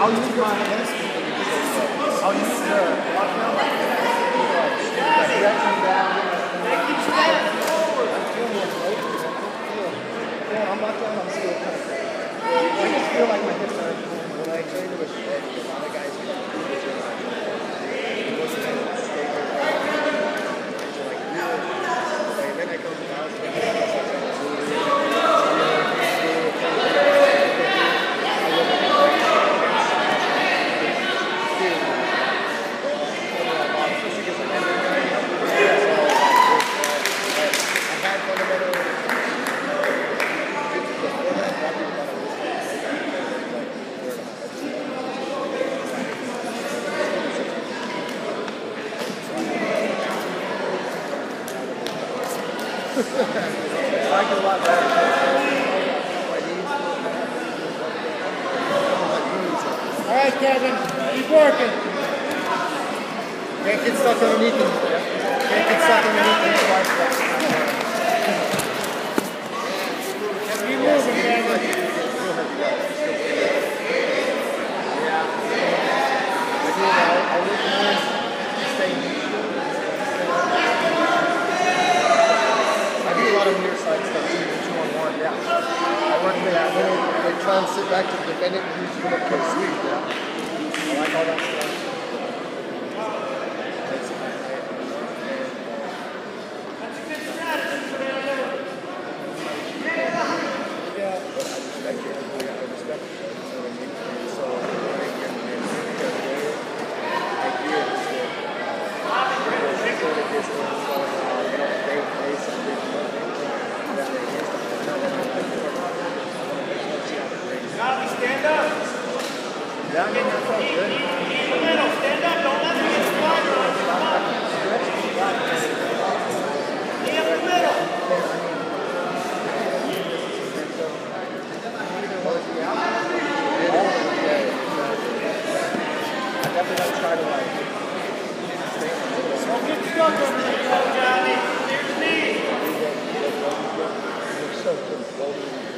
I'll use my hands. I'll use the watermelon. Stretch them down. Make it stretch I'm not. I'm still kind of. I just feel like my hips are when I train with a lot of guys. And then I come out. like it a lot better. All right, Kevin, keep working. Can't get stuck underneath him. Can't get stuck underneath him. down, sit back to defend it, and he's going to play sweep. Yeah? I like all that stuff. Thank you. Stand up. Down in stand up. you.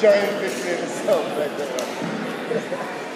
giant picture of himself right there.